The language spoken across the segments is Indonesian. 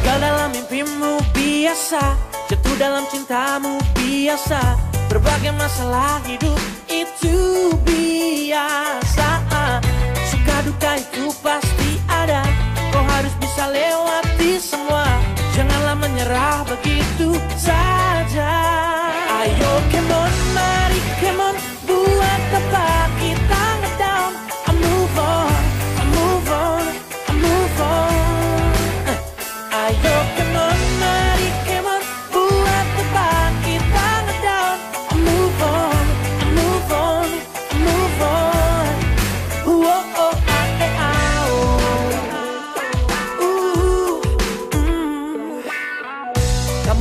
Gagal dalam mimpimu biasa Jatuh dalam cintamu biasa. Berbagai masalah hidup itu biasa. Suka duka itu pasti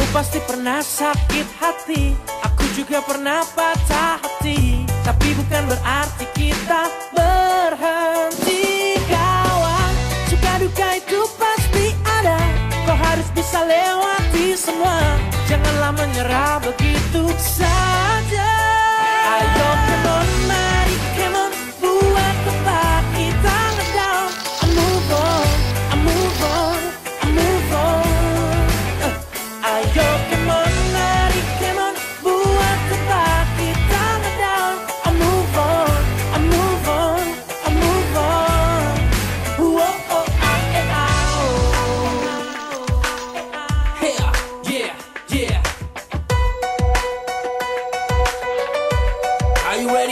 pasti pernah sakit hati. Aku juga pernah patah hati. Tapi bukan berarti kita berhenti kawan. Suka duka itu pasti ada. Kau harus bisa lewati semua. Janganlah menyerah begitu saja. Ayo kenal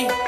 money.